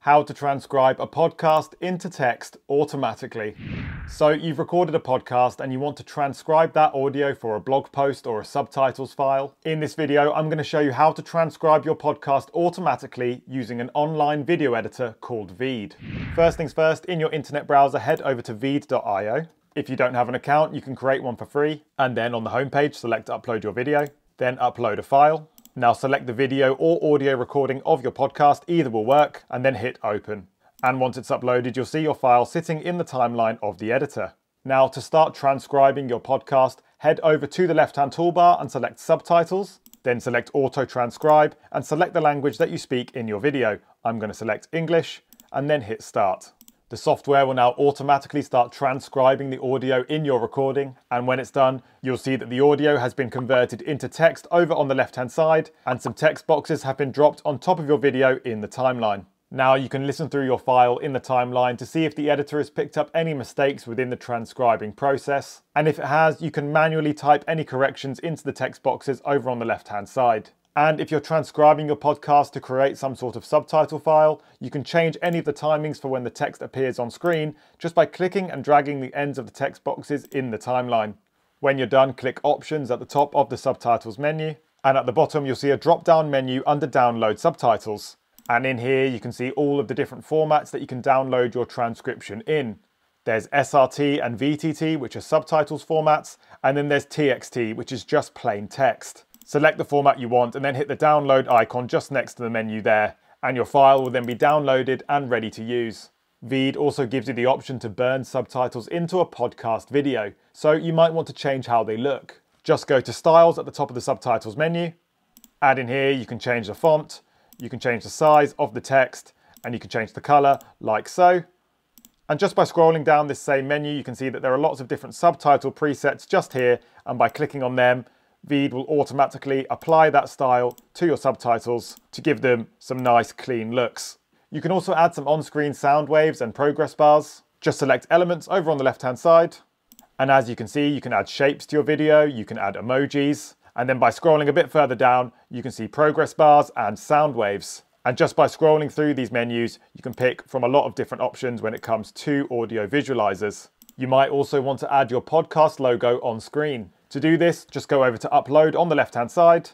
how to transcribe a podcast into text automatically. So you've recorded a podcast and you want to transcribe that audio for a blog post or a subtitles file. In this video, I'm going to show you how to transcribe your podcast automatically using an online video editor called Veed. First things first, in your internet browser, head over to veed.io. If you don't have an account, you can create one for free. And then on the homepage, select upload your video, then upload a file. Now select the video or audio recording of your podcast, either will work, and then hit open. And once it's uploaded, you'll see your file sitting in the timeline of the editor. Now to start transcribing your podcast, head over to the left-hand toolbar and select subtitles, then select auto transcribe and select the language that you speak in your video. I'm going to select English and then hit start. The software will now automatically start transcribing the audio in your recording. And when it's done, you'll see that the audio has been converted into text over on the left-hand side and some text boxes have been dropped on top of your video in the timeline. Now you can listen through your file in the timeline to see if the editor has picked up any mistakes within the transcribing process. And if it has, you can manually type any corrections into the text boxes over on the left-hand side. And if you're transcribing your podcast to create some sort of subtitle file, you can change any of the timings for when the text appears on screen just by clicking and dragging the ends of the text boxes in the timeline. When you're done, click Options at the top of the subtitles menu, and at the bottom you'll see a drop-down menu under Download Subtitles. And in here you can see all of the different formats that you can download your transcription in. There's SRT and VTT, which are subtitles formats, and then there's TXT, which is just plain text. Select the format you want and then hit the download icon just next to the menu there and your file will then be downloaded and ready to use. Veed also gives you the option to burn subtitles into a podcast video, so you might want to change how they look. Just go to Styles at the top of the subtitles menu, add in here you can change the font, you can change the size of the text, and you can change the colour like so. And just by scrolling down this same menu you can see that there are lots of different subtitle presets just here and by clicking on them Veed will automatically apply that style to your subtitles to give them some nice clean looks. You can also add some on-screen sound waves and progress bars. Just select elements over on the left-hand side. And as you can see, you can add shapes to your video, you can add emojis, and then by scrolling a bit further down, you can see progress bars and sound waves. And just by scrolling through these menus, you can pick from a lot of different options when it comes to audio visualizers. You might also want to add your podcast logo on screen. To do this, just go over to upload on the left-hand side,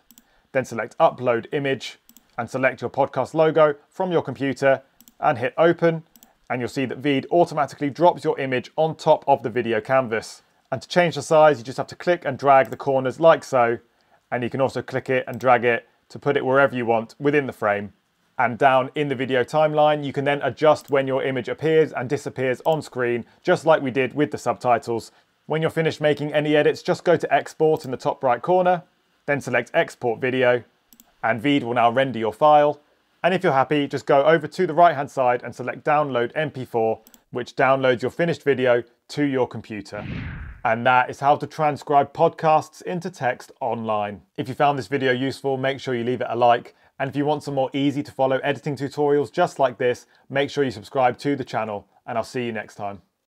then select upload image and select your podcast logo from your computer and hit open and you'll see that Veed automatically drops your image on top of the video canvas. And to change the size, you just have to click and drag the corners like so. And you can also click it and drag it to put it wherever you want within the frame. And down in the video timeline, you can then adjust when your image appears and disappears on screen, just like we did with the subtitles, when you're finished making any edits, just go to export in the top right corner, then select export video, and Veed will now render your file. And if you're happy, just go over to the right hand side and select download MP4, which downloads your finished video to your computer. And that is how to transcribe podcasts into text online. If you found this video useful, make sure you leave it a like. And if you want some more easy to follow editing tutorials just like this, make sure you subscribe to the channel and I'll see you next time.